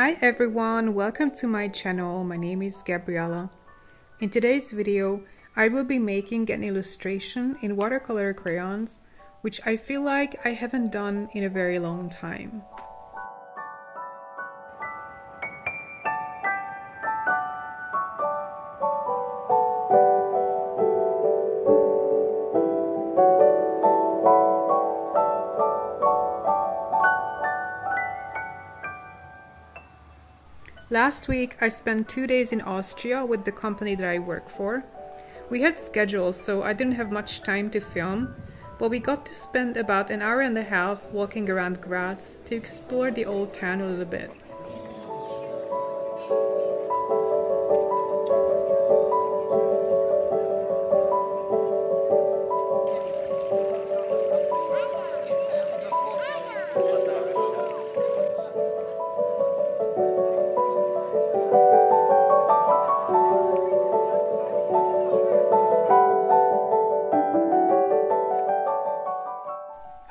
Hi everyone, welcome to my channel. My name is Gabriella. In today's video, I will be making an illustration in watercolor crayons, which I feel like I haven't done in a very long time. Last week, I spent two days in Austria with the company that I work for. We had schedules, so I didn't have much time to film, but we got to spend about an hour and a half walking around Graz to explore the old town a little bit.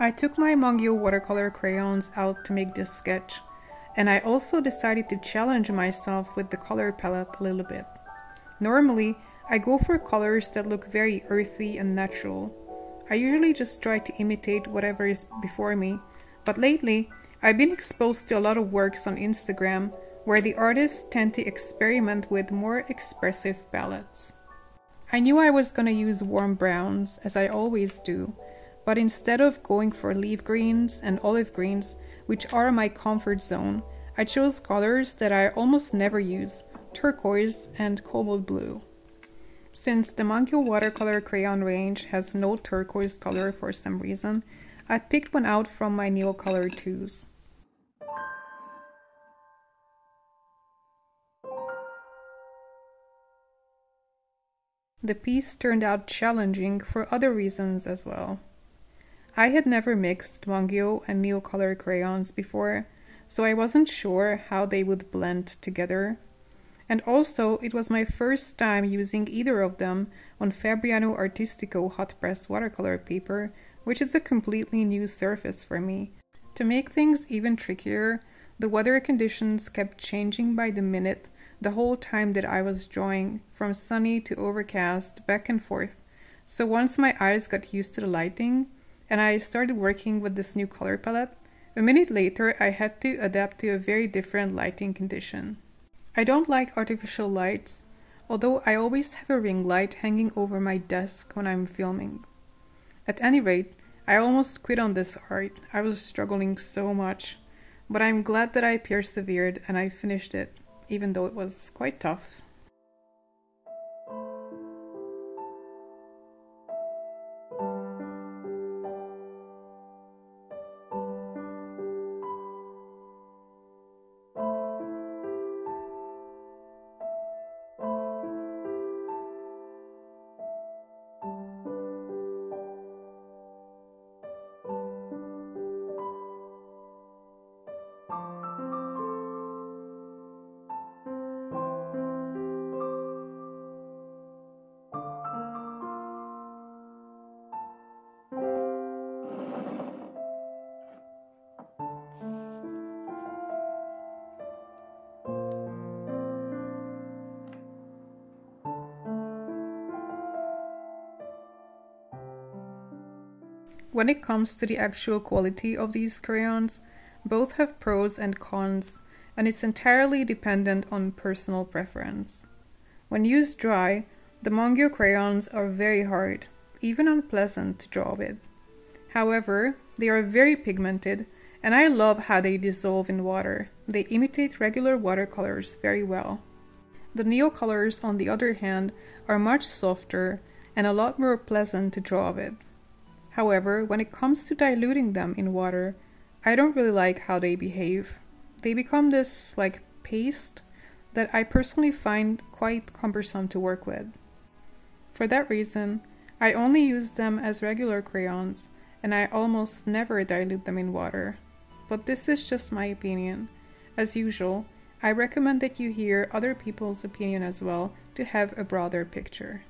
I took my Mungyo watercolor crayons out to make this sketch, and I also decided to challenge myself with the color palette a little bit. Normally, I go for colors that look very earthy and natural. I usually just try to imitate whatever is before me, but lately, I've been exposed to a lot of works on Instagram where the artists tend to experiment with more expressive palettes. I knew I was gonna use warm browns, as I always do, but instead of going for leaf greens and olive greens, which are my comfort zone, I chose colors that I almost never use, turquoise and cobalt blue. Since the Mungyo watercolor crayon range has no turquoise color for some reason, I picked one out from my Neocolor 2s. The piece turned out challenging for other reasons as well. I had never mixed Mungyo and Neocolor crayons before, so I wasn't sure how they would blend together. And also, it was my first time using either of them on Fabriano Artistico hot press watercolor paper, which is a completely new surface for me. To make things even trickier, the weather conditions kept changing by the minute the whole time that I was drawing, from sunny to overcast, back and forth. So once my eyes got used to the lighting, and I started working with this new color palette, a minute later I had to adapt to a very different lighting condition. I don't like artificial lights, although I always have a ring light hanging over my desk when I'm filming. At any rate, I almost quit on this art, I was struggling so much, but I'm glad that I persevered and I finished it, even though it was quite tough. When it comes to the actual quality of these crayons, both have pros and cons, and it's entirely dependent on personal preference. When used dry, the Mungyo crayons are very hard, even unpleasant to draw with. However, they are very pigmented, and I love how they dissolve in water. They imitate regular watercolors very well. The Neocolors, on the other hand, are much softer and a lot more pleasant to draw with. However, when it comes to diluting them in water, I don't really like how they behave. They become this like paste that I personally find quite cumbersome to work with. For that reason, I only use them as regular crayons and I almost never dilute them in water. But this is just my opinion. As usual, I recommend that you hear other people's opinion as well to have a broader picture.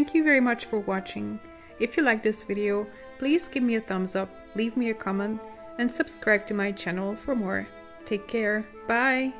Thank you very much for watching. If you like this video, please give me a thumbs up, leave me a comment, and subscribe to my channel for more. Take care. Bye.